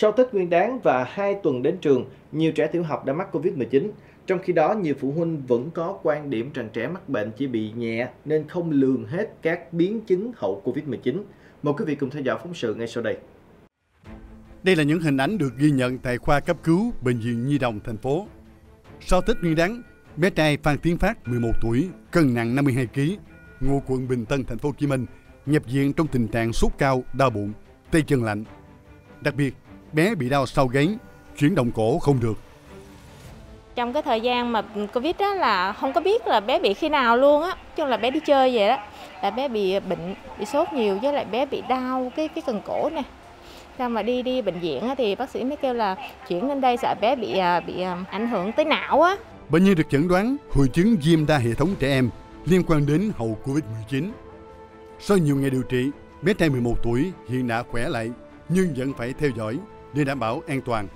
Sau Tết Nguyên đán và 2 tuần đến trường, nhiều trẻ tiểu học đã mắc Covid-19. Trong khi đó, nhiều phụ huynh vẫn có quan điểm rằng trẻ mắc bệnh chỉ bị nhẹ nên không lường hết các biến chứng hậu Covid-19. Mời quý vị cùng theo dõi phóng sự ngay sau đây. Đây là những hình ảnh được ghi nhận tại khoa cấp cứu Bệnh viện Nhi đồng thành phố. Sau Tết Nguyên đán, bé trai Phan Tiến Phát, 11 tuổi, cân nặng 52 kg, ngụ quận Bình Tân, thành phố Hồ Chí Minh, nhập viện trong tình trạng sốt cao, đau bụng, tay chân lạnh. Đặc biệt, bé bị đau sau gáy, chuyển động cổ không được. Trong cái thời gian mà Covid đó là không có biết là bé bị khi nào luôn á, chung là bé đi chơi vậy đó, là bé bị bệnh, bị sốt nhiều với lại bé bị đau cái cái cần cổ nè. Xong mà đi đi bệnh viện thì bác sĩ mới kêu là chuyển lên đây sợ bé bị à, bị à, ảnh hưởng tới não á. Bệnh nhi được chẩn đoán hội chứng viêm đa hệ thống trẻ em liên quan đến hậu Covid-19. Sau nhiều ngày điều trị, bé trai 11 tuổi hiện đã khỏe lại nhưng vẫn phải theo dõi để đảm bảo an toàn.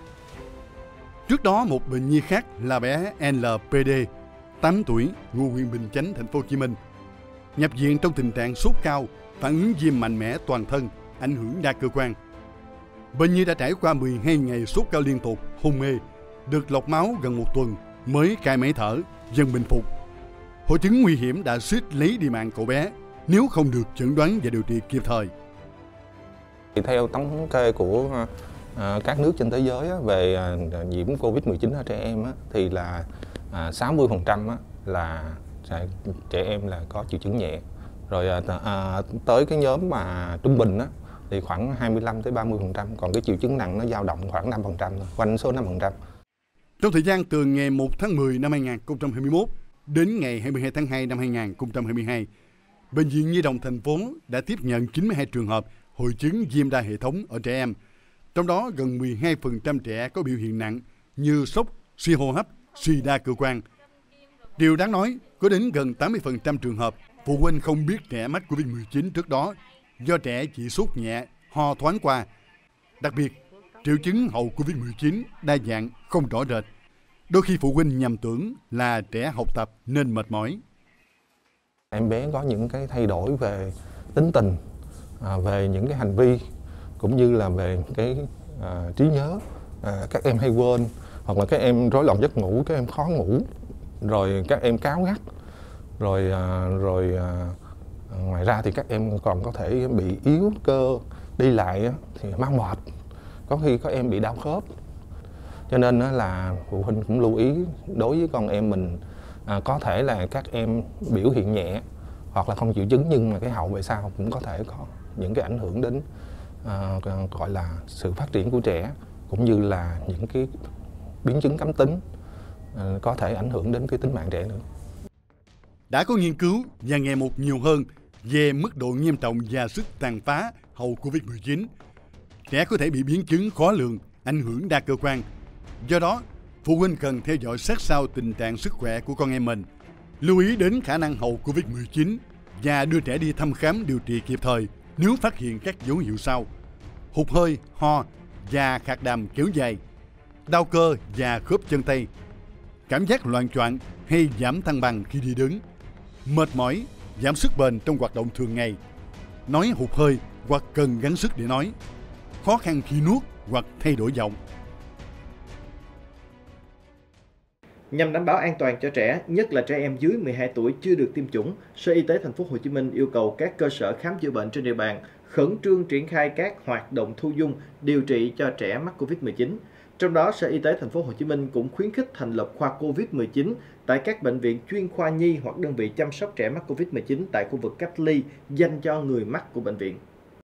Trước đó một bệnh nhi khác là bé LPD, 8 tuổi, ngụ huyện Bình Chánh, thành phố Hồ Chí Minh, nhập viện trong tình trạng sốt cao, phản ứng viêm mạnh mẽ toàn thân, ảnh hưởng đa cơ quan. Bệnh nhi đã trải qua 12 ngày sốt cao liên tục, hôn mê, được lọc máu gần một tuần mới cai máy thở, dần bình phục. Hội chứng nguy hiểm đã suýt lấy đi mạng cậu bé nếu không được chẩn đoán và điều trị kịp thời. Theo thống kê của à, các nước trên thế giới á, về à, nhiễm Covid-19 ở trẻ em á, thì là à, 60 phần trăm là sẽ, trẻ em là có triệu chứng nhẹ. Rồi à, à, tới cái nhóm mà trung bình á, thì khoảng 25 tới 30 phần trăm còn cái triệu chứng nặng nó dao động khoảng 5 phần trăm quanh số 5 phần trăm Trong thời gian từ ngày 1 tháng 10 năm 2021 đến ngày 22 tháng 2 năm 2022, Bệnh viện Nhi đồng thành phố đã tiếp nhận 92 trường hợp hội chứng viêm đa hệ thống ở trẻ em. Trong đó gần 12% trẻ có biểu hiện nặng như sốc, suy hô hấp, suy đa cơ quan. Điều đáng nói, có đến gần 80% trường hợp phụ huynh không biết trẻ mắc Covid-19 trước đó do trẻ chỉ sốt nhẹ, ho thoáng qua. Đặc biệt, triệu chứng hậu Covid-19 đa dạng, không rõ rệt. Đôi khi phụ huynh nhầm tưởng là trẻ học tập nên mệt mỏi. Em bé có những cái thay đổi về tính tình, à, về những cái hành vi cũng như là về cái à, trí nhớ. À, các em hay quên hoặc là các em rối loạn giấc ngủ, các em khó ngủ, rồi các em cáo gắt, rồi à, rồi à, ngoài ra thì các em còn có thể bị yếu cơ đi lại thì mang mệt có khi có em bị đau khớp cho nên là phụ huynh cũng lưu ý đối với con em mình à, có thể là các em biểu hiện nhẹ hoặc là không triệu chứng nhưng mà cái hậu về sau cũng có thể có những cái ảnh hưởng đến uh, gọi là sự phát triển của trẻ cũng như là những cái biến chứng cấm tính uh, có thể ảnh hưởng đến cái tính mạng trẻ nữa. Đã có nghiên cứu và ngày một nhiều hơn về mức độ nghiêm trọng và sức tàn phá hậu Covid-19. Trẻ có thể bị biến chứng khó lường, ảnh hưởng đa cơ quan. Do đó, phụ huynh cần theo dõi sát sao tình trạng sức khỏe của con em mình, lưu ý đến khả năng hậu Covid-19 và đưa trẻ đi thăm khám điều trị kịp thời nếu phát hiện các dấu hiệu sau. Hụt hơi, ho và khạc đàm kéo dài, đau cơ và khớp chân tay, cảm giác loạn choạng hay giảm thăng bằng khi đi đứng, mệt mỏi, giảm sức bền trong hoạt động thường ngày, nói hụt hơi hoặc cần gắng sức để nói, khó khăn khi nuốt hoặc thay đổi giọng. Nhằm đảm bảo an toàn cho trẻ, nhất là trẻ em dưới 12 tuổi chưa được tiêm chủng, Sở Y tế thành phố Hồ Chí Minh yêu cầu các cơ sở khám chữa bệnh trên địa bàn khẩn trương triển khai các hoạt động thu dung điều trị cho trẻ mắc Covid-19. Trong đó, Sở Y tế thành phố Hồ Chí Minh cũng khuyến khích thành lập khoa Covid-19 tại các bệnh viện chuyên khoa nhi hoặc đơn vị chăm sóc trẻ mắc Covid-19 tại khu vực cách ly dành cho người mắc của bệnh viện.